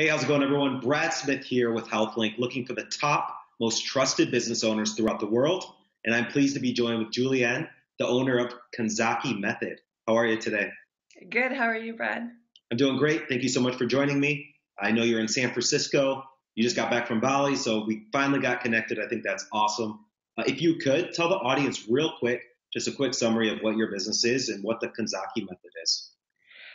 Hey, how's it going, everyone? Brad Smith here with HylthLink, looking for the top, most trusted business owners throughout the world. And I'm pleased to be joined with Julianne, the owner of Kanzaki Method. How are you today? Good. How are you, Brad? I'm doing great. Thank you so much for joining me. I know you're in San Francisco. You just got back from Bali, so we finally got connected. I think that's awesome. Uh, if you could tell the audience real quick, just a quick summary of what your business is and what the Kanzaki Method is.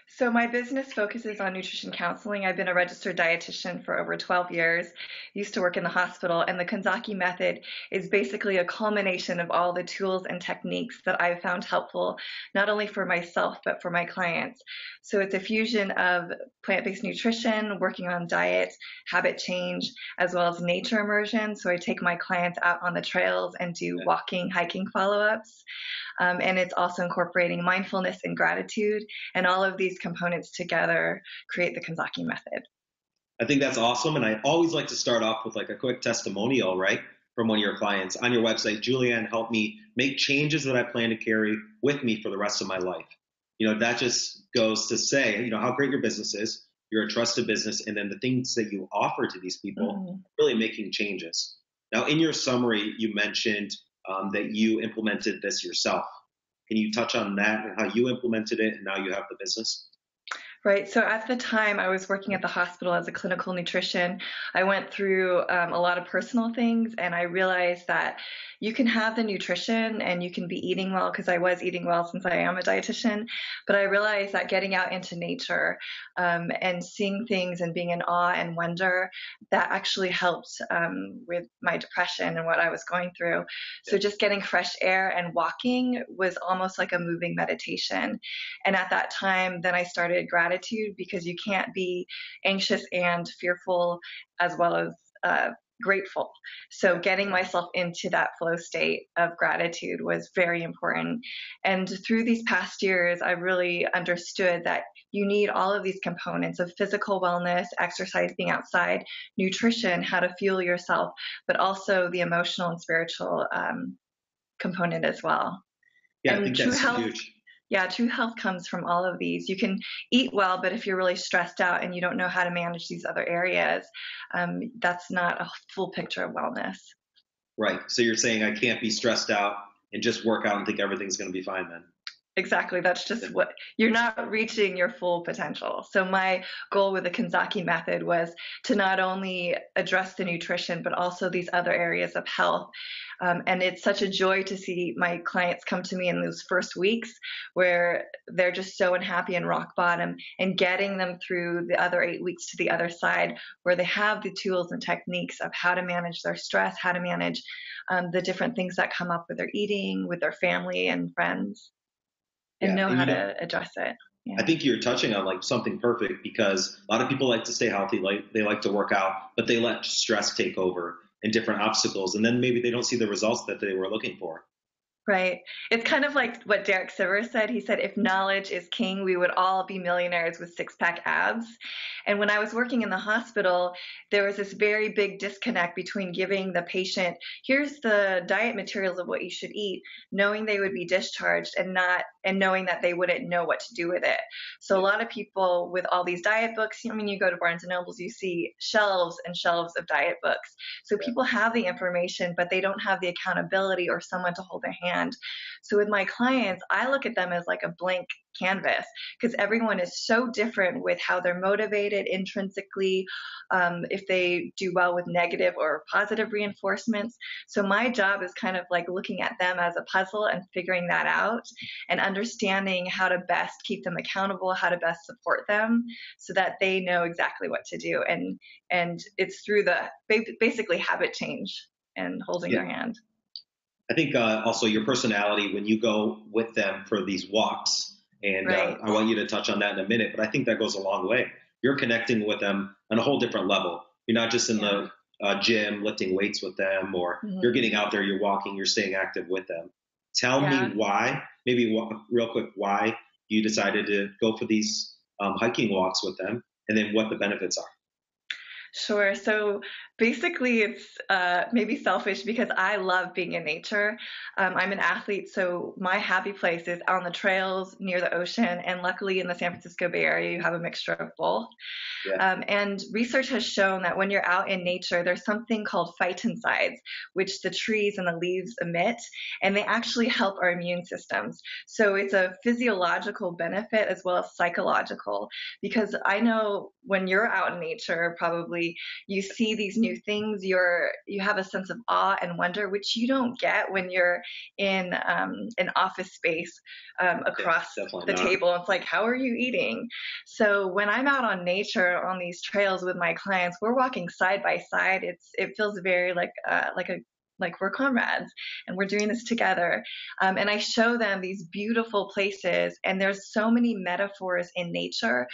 So my business focuses on nutrition counseling. I've been a registered dietitian for over 12 years. Used to work in the hospital, and the Kanzaki method is basically a culmination of all the tools and techniques that I've found helpful, not only for myself but for my clients. So it's a fusion of plant-based nutrition, working on diet, habit change, as well as nature immersion. So I take my clients out on the trails and do walking, hiking follow-ups. Um, and it's also incorporating mindfulness and gratitude, and all of these components together create the Kanzaki method. I think that's awesome, and I always like to start off with like a quick testimonial, right, from one of your clients on your website. Julianne helped me make changes that I plan to carry with me for the rest of my life. You know, that just goes to say, you know, how great your business is. You're a trusted business, and then the things that you offer to these people, mm-hmm. really making changes. Now, in your summary, you mentioned um, that you implemented this yourself. Can you touch on that and how you implemented it and now you have the business? Right. So at the time, I was working at the hospital as a clinical nutrition. I went through um, a lot of personal things, and I realized that you can have the nutrition and you can be eating well because I was eating well since I am a dietitian. But I realized that getting out into nature um, and seeing things and being in awe and wonder that actually helped um, with my depression and what I was going through. So just getting fresh air and walking was almost like a moving meditation. And at that time, then I started gratitude because you can't be anxious and fearful as well as uh, grateful. So getting myself into that flow state of gratitude was very important. And through these past years, I really understood that you need all of these components of physical wellness, exercise, being outside, nutrition, how to fuel yourself, but also the emotional and spiritual um, component as well. Yeah, and I think that's health, huge yeah, true health comes from all of these. You can eat well, but if you're really stressed out and you don't know how to manage these other areas, um, that's not a full picture of wellness. Right. So you're saying I can't be stressed out and just work out and think everything's going to be fine then? Exactly. That's just what you're not reaching your full potential. So my goal with the Kanzaki method was to not only address the nutrition, but also these other areas of health. Um, and it's such a joy to see my clients come to me in those first weeks where they're just so unhappy and rock bottom and getting them through the other eight weeks to the other side where they have the tools and techniques of how to manage their stress, how to manage um, the different things that come up with their eating, with their family and friends and yeah. know and how to address it. Yeah. I think you're touching on like something perfect because a lot of people like to stay healthy, like they like to work out, but they let stress take over and different obstacles, and then maybe they don't see the results that they were looking for. Right. It's kind of like what Derek Sivers said. He said, if knowledge is king, we would all be millionaires with six pack abs. And when I was working in the hospital, there was this very big disconnect between giving the patient, here's the diet materials of what you should eat, knowing they would be discharged and not, and knowing that they wouldn't know what to do with it. So a lot of people with all these diet books, I mean, you go to Barnes and Nobles, you see shelves and shelves of diet books. So people have the information, but they don't have the accountability or someone to hold their hand. So with my clients, I look at them as like a blank canvas because everyone is so different with how they're motivated intrinsically, um, if they do well with negative or positive reinforcements. So my job is kind of like looking at them as a puzzle and figuring that out and understanding how to best keep them accountable, how to best support them so that they know exactly what to do. And and it's through the basically habit change and holding yeah. their hand. I think uh, also your personality when you go with them for these walks and uh, right. uh, I want you to touch on that in a minute, but I think that goes a long way. You're connecting with them on a whole different level. You're not just in yeah. the uh, gym lifting weights with them, or mm-hmm. you're getting out there, you're walking, you're staying active with them. Tell yeah. me why, maybe real quick, why you decided to go for these um, hiking walks with them, and then what the benefits are. Sure. So basically, it's uh, maybe selfish because I love being in nature. Um, I'm an athlete, so my happy place is on the trails near the ocean. And luckily, in the San Francisco Bay Area, you have a mixture of both. Yeah. Um, and research has shown that when you're out in nature, there's something called phytoncides, which the trees and the leaves emit, and they actually help our immune systems. So it's a physiological benefit as well as psychological. Because I know when you're out in nature, probably you see these new things. You're you have a sense of awe and wonder, which you don't get when you're in um, an office space um, across the not. table. It's like, how are you eating? So when I'm out on nature on these trails with my clients, we're walking side by side. It's it feels very like uh, like a like we're comrades and we're doing this together. Um, and I show them these beautiful places, and there's so many metaphors in nature.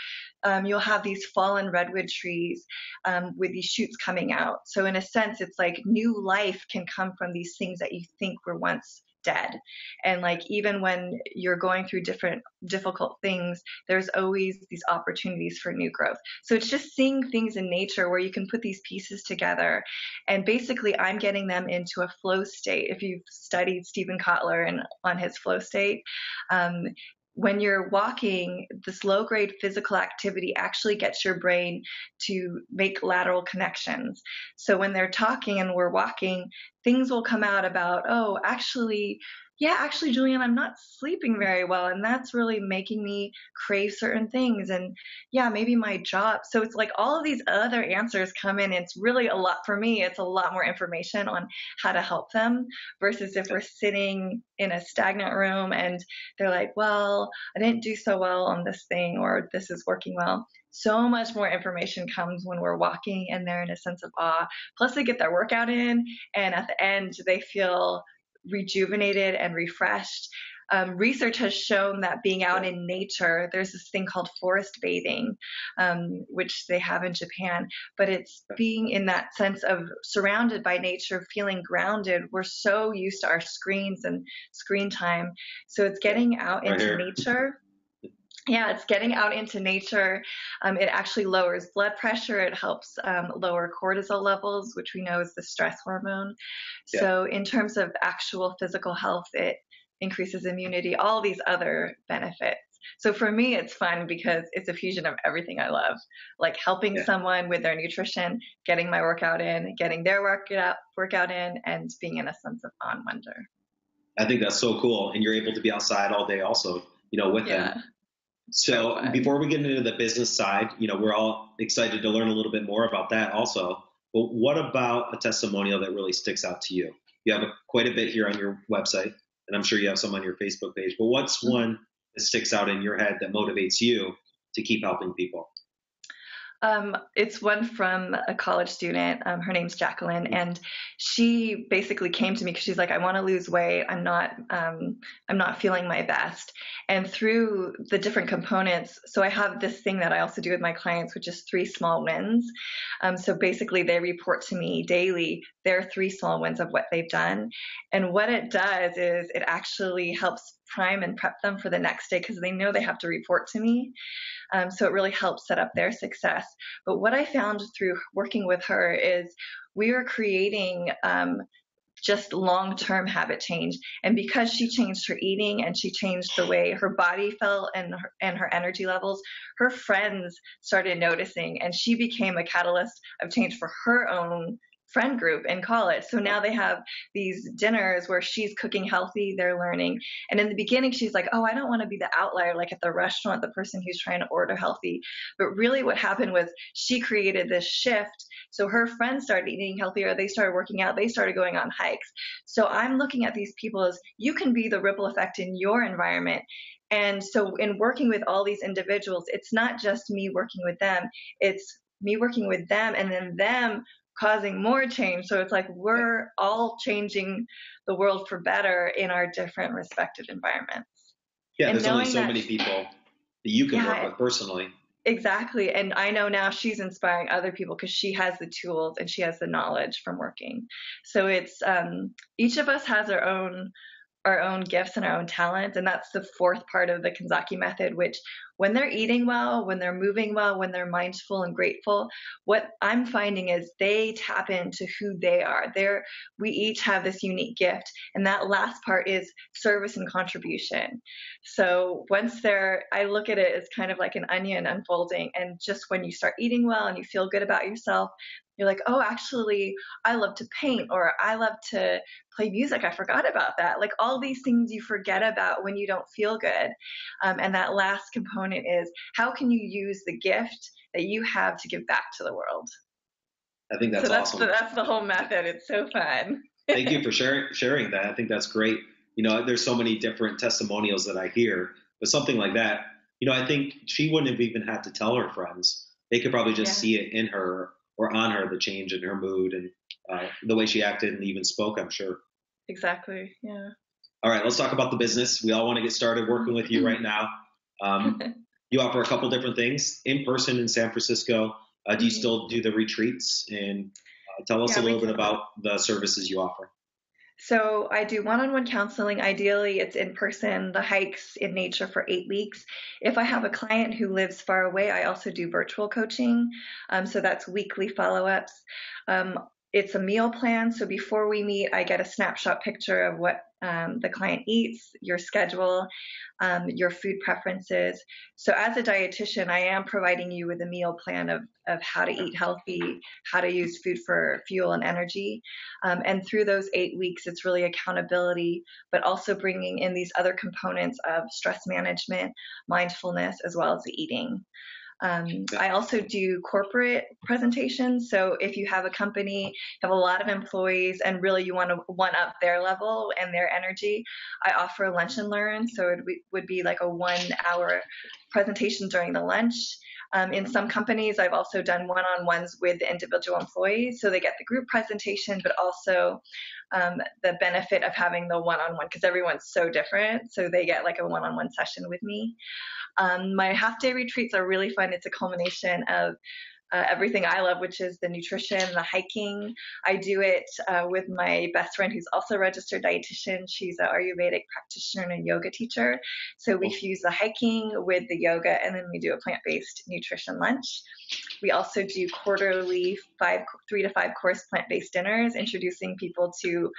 Um, you'll have these fallen redwood trees um, with these shoots coming out. So, in a sense, it's like new life can come from these things that you think were once dead. And like even when you're going through different difficult things there's always these opportunities for new growth. So it's just seeing things in nature where you can put these pieces together. And basically i'm getting them into a flow state. If you've studied Steven Kotler and on his flow state um, when you're walking, this low grade physical activity actually gets your brain to make lateral connections. So when they're talking and we're walking, things will come out about, oh, actually, yeah, actually, Julianne, I'm not sleeping very well, and that's really making me crave certain things. And yeah, maybe my job. So it's like all of these other answers come in. It's really a lot for me. It's a lot more information on how to help them versus if we're sitting in a stagnant room and they're like, well, I didn't do so well on this thing, or this is working well so much more information comes when we're walking and they're in a sense of awe. Plus, they get their workout in, and at the end, they feel rejuvenated and refreshed. Um, research has shown that being out in nature, there's this thing called forest bathing, um, which they have in Japan, but it's being in that sense of surrounded by nature, feeling grounded. We're so used to our screens and screen time. So it's getting out into nature yeah, it's getting out into nature. Um, it actually lowers blood pressure. It helps um, lower cortisol levels, which we know is the stress hormone. Yeah. So, in terms of actual physical health, it increases immunity, all these other benefits. So, for me, it's fun because it's a fusion of everything I love like helping yeah. someone with their nutrition, getting my workout in, getting their workout, workout in, and being in a sense of on wonder. I think that's so cool. And you're able to be outside all day also, you know, with yeah. them so before we get into the business side, you know, we're all excited to learn a little bit more about that also. But what about a testimonial that really sticks out to you? You have a, quite a bit here on your website, and I'm sure you have some on your Facebook page. But what's mm-hmm. one that sticks out in your head that motivates you to keep helping people? Um, it's one from a college student. Um, her name's Jacqueline, and she basically came to me because she's like, "I want to lose weight. I'm not, um, I'm not feeling my best." And through the different components, so I have this thing that I also do with my clients, which is three small wins. Um, so basically, they report to me daily their three small wins of what they've done, and what it does is it actually helps prime and prep them for the next day because they know they have to report to me. Um, so it really helps set up their success. But what I found through working with her is we were creating um, just long term habit change. And because she changed her eating and she changed the way her body felt and her, and her energy levels, her friends started noticing and she became a catalyst of change for her own friend group in college. So now they have these dinners where she's cooking healthy, they're learning. And in the beginning, she's like, oh, I don't want to be the outlier, like at the restaurant, the person who's trying to order healthy. But really, what happened was she created this shift. So her friends started eating healthier, they started working out, they started going on hikes. So I'm looking at these people as you can be the ripple effect in your environment. And so, in working with all these individuals, it's not just me working with them, it's me working with them and then them causing more change. So it's like we're all changing the world for better in our different respective environments. Yeah, and there's only so many people that you can yeah, work with personally. Exactly. And I know now she's inspiring other people because she has the tools and she has the knowledge from working. So it's um, each of us has our own our own gifts and our own talents. And that's the fourth part of the Kanzaki method, which when they're eating well, when they're moving well, when they're mindful and grateful, what I'm finding is they tap into who they are. They're, we each have this unique gift. And that last part is service and contribution. So once they're, I look at it as kind of like an onion unfolding. And just when you start eating well and you feel good about yourself, you're like, oh, actually, I love to paint or I love to play music. I forgot about that. Like all these things you forget about when you don't feel good. Um, and that last component is how can you use the gift that you have to give back to the world? I think that's, so that's awesome. The, that's the whole method. It's so fun. Thank you for sharing sharing that. I think that's great. You know, there's so many different testimonials that I hear, but something like that, you know, I think she wouldn't have even had to tell her friends. They could probably just yeah. see it in her or on her the change in her mood and uh, the way she acted and even spoke. I'm sure. Exactly. Yeah. All right, let's talk about the business. We all want to get started working with you right now. Um, you offer a couple different things in person in San Francisco. Uh, do you mm-hmm. still do the retreats? And uh, tell us yeah, a little bit about the services you offer. So I do one-on-one counseling. Ideally, it's in person, the hikes in nature for eight weeks. If I have a client who lives far away, I also do virtual coaching. Um, so that's weekly follow-ups. Um, it's a meal plan. So before we meet, I get a snapshot picture of what um, the client eats, your schedule, um, your food preferences. So as a dietitian, I am providing you with a meal plan of, of how to eat healthy, how to use food for fuel and energy. Um, and through those eight weeks, it's really accountability, but also bringing in these other components of stress management, mindfulness, as well as the eating. Um, I also do corporate presentations. So if you have a company, have a lot of employees, and really you want to one up their level and their energy, I offer lunch and learn. So it would be like a one hour presentation during the lunch. Um, in some companies, I've also done one on ones with the individual employees. So they get the group presentation, but also um, the benefit of having the one on one because everyone's so different. So they get like a one on one session with me. Um, my half day retreats are really fun. It's a culmination of uh, everything I love, which is the nutrition, the hiking. I do it uh, with my best friend who's also a registered dietitian. She's an Ayurvedic practitioner and a yoga teacher. So we fuse the hiking with the yoga and then we do a plant based nutrition lunch. We also do quarterly five, three to five course plant based dinners, introducing people to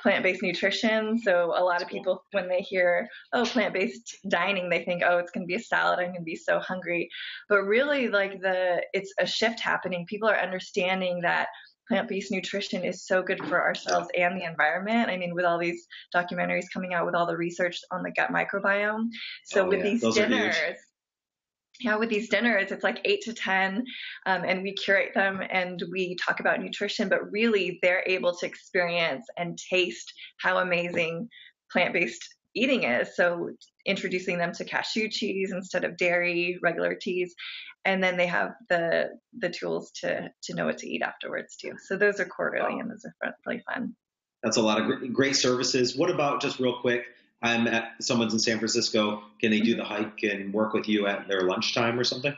plant-based nutrition. So a lot of people, when they hear, oh, plant-based dining, they think, oh, it's going to be a salad. I'm going to be so hungry. But really, like the, it's a shift happening. People are understanding that plant-based nutrition is so good for ourselves and the environment. I mean, with all these documentaries coming out with all the research on the gut microbiome. So oh, with yeah. these Those dinners, yeah, with these dinners, it's like eight to 10, um, and we curate them and we talk about nutrition, but really they're able to experience and taste how amazing plant based eating is. So, introducing them to cashew cheese instead of dairy, regular teas, and then they have the the tools to to know what to eat afterwards too. So those are quarterly, and those are really fun. That's a lot of great services. What about just real quick? I'm at someone's in San Francisco. Can they do the hike and work with you at their lunchtime or something?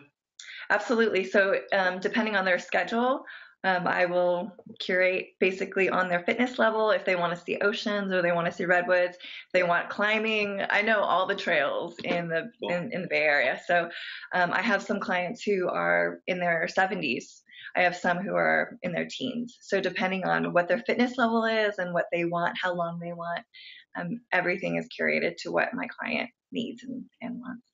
Absolutely. So, um, depending on their schedule, um, I will curate basically on their fitness level if they want to see oceans or they want to see redwoods. If they want climbing, I know all the trails in the cool. in, in, the Bay Area. So um, I have some clients who are in their 70s. I have some who are in their teens. So depending on what their fitness level is and what they want, how long they want, um, everything is curated to what my client needs and, and wants.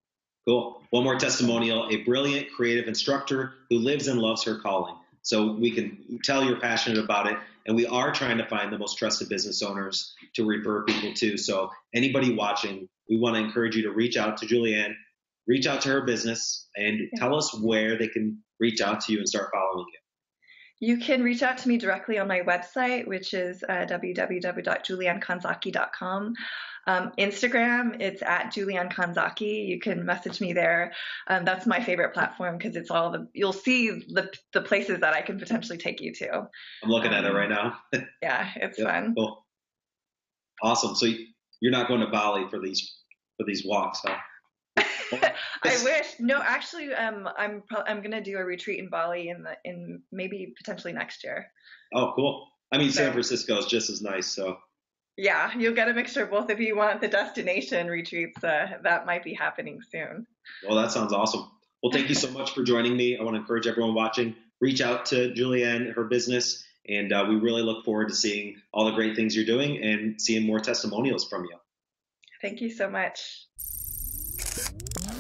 Cool. One more testimonial a brilliant creative instructor who lives and loves her calling. So we can tell you're passionate about it. And we are trying to find the most trusted business owners to refer people to. So anybody watching, we want to encourage you to reach out to Julianne, reach out to her business, and yeah. tell us where they can reach out to you and start following you. You can reach out to me directly on my website, which is uh, www.juliannekanzaki.com. Um, Instagram, it's at Julianne Kanzaki. You can message me there. Um, that's my favorite platform because it's all the you'll see the the places that I can potentially take you to. I'm looking um, at it right now. yeah, it's yep, fun. Cool. Awesome. So you're not going to Bali for these for these walks, huh? I wish. No, actually, um, I'm pro- I'm gonna do a retreat in Bali in the in maybe potentially next year. Oh, cool. I mean, so, San Francisco is just as nice. So. Yeah, you'll get a mixture. Both If you want the destination retreats. Uh, that might be happening soon. Well, that sounds awesome. Well, thank you so much for joining me. I want to encourage everyone watching reach out to Julianne, and her business, and uh, we really look forward to seeing all the great things you're doing and seeing more testimonials from you. Thank you so much.